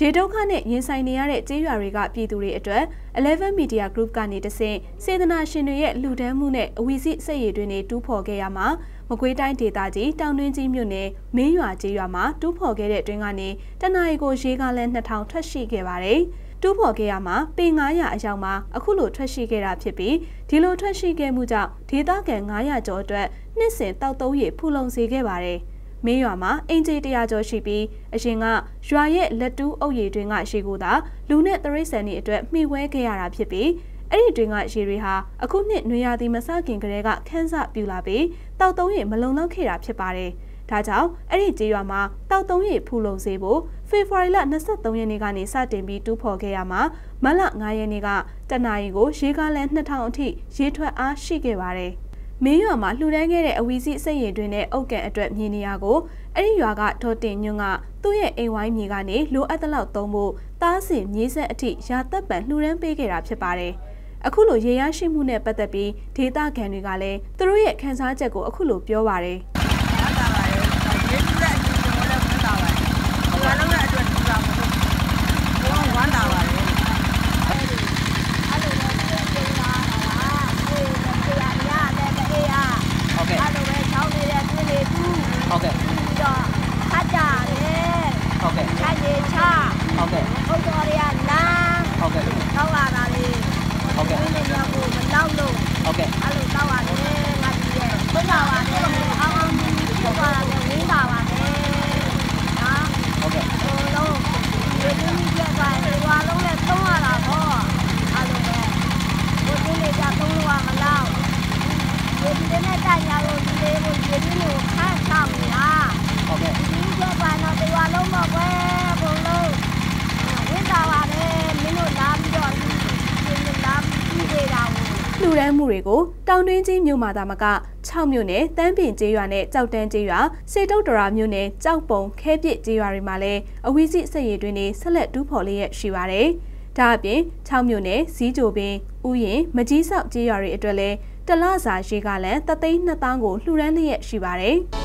ရေဒုက္ခနဲ့ရင်ဆိုင်နေရတဲ့ကြေးရွာတွေကပြည်သူတွေအတွက်11 Media Group ကနေတဆင့်စေတနာရှင်တွေရဲ့လှူဒန်းမှုနဲ့အဝီစီစက်ရည်တွေနဲ့တူးဖော်ခဲ့ရမှာမကွေးတိုင်းဒေသကြီးတောင်တွင်းကြီးမြို့နယ်မင်းရွာကြေးရွာမှာတူးဖော်ခဲ့တဲ့အတွင်းကနေတနအီကိုရေကားလဲ2000ထွက်ရှိခဲ့ပါတယ်။တူးဖော်ခဲ့ရမှာပေ900အရောက်မှာအခုလိုထွက်ရှိခဲ့တာဖြစ်ပြီးဒီလိုထွက်ရှိခဲ့မှုကြောင့်ဒေသခံ900ကျော်အတွက်နှစ်စဉ်တောက်သုံးရည်ဖူလုံစေခဲ့ပါတယ်။ မင်းရွာမှာအင်ဂျီတရာကျော်ရှိပြီးအရင်ကရွာရဲ့လက်တူးအုပ်ရည်တွင်ကရေကိုသာလူနဲ့တရိษံတွေအတွက်မှီဝဲခဲ့ရတာဖြစ်ပြီးအဲ့ဒီတွင်ကရေတွေဟာအခုနှစ်နွေရာသီမစခင်ကလေးကခန်းစပြူလာပြီးတောက်သုံးရည်မလုံလောက်ခဲ့တာဖြစ်ပါတယ်။ဒါကြောင့်အဲ့ဒီကြေးရွာမှာတောက်သုံးရည်ဖူလုံစေဖို့ဖေဖော်ဝါရီလ23ရက်နေ့ကနေစတင်ပြီးတူးဖော်ခဲ့ရမှာမလ9ရက်နေ့ကတနအီကိုရေကားလန်2000အထိရေထွက်အားရှိခဲ့ပါတယ်။ မင်းရွာမှာလှူဒန်းခဲ့တဲ့အဝီစီစိတ်ရင်တွင်နဲ့အုတ်ကန်အတွက်မြေနေရာကိုအဲ့ဒီရွာကဒေါ်တင်ညွန့်ကသူ့ရဲ့အိမ်ဝိုင်းမြေကနေလိုအပ်တဲ့လောက်သုံးဖို့တားစင်မြေဆက်အထိရာသက်ပံလှူဒန်းပေးခဲ့တာဖြစ်ပါတယ်။အခုလိုရေရရှိမှုနဲ့ပတ်သက်ပြီးဒေတာခံတွေကလည်းသူတို့ရဲ့ခန်းစားချက်ကိုအခုလိုပြောပါတယ်။ Okay. လှူဒန်းမှုတွေကိုတောင်တွင်းကြီးမြို့မှာသာမက6မြို့နယ်တန်းပင်ကျေးရွာနဲ့ကြောက်တန်းကျေးရွာစေတုတ်တရာမြို့နယ်ကြောက်ပုံခဲပြစ်ကျေးရွာတွေမှာလည်းအဝီစီစက်ရည်တွင်တွေဆက်လက်တူးဖော်လျက်ရှိပါတယ်။ဒါအပြင်6မြို့နယ်ဇီးကြိုပင်ဥယျင်မကြီးဆောက်ကျေးရွာတွေအတွက်လည်းတလစာရေကလန်တသိန်း2000ကိုလှူဒန်းလျက်ရှိပါတယ်။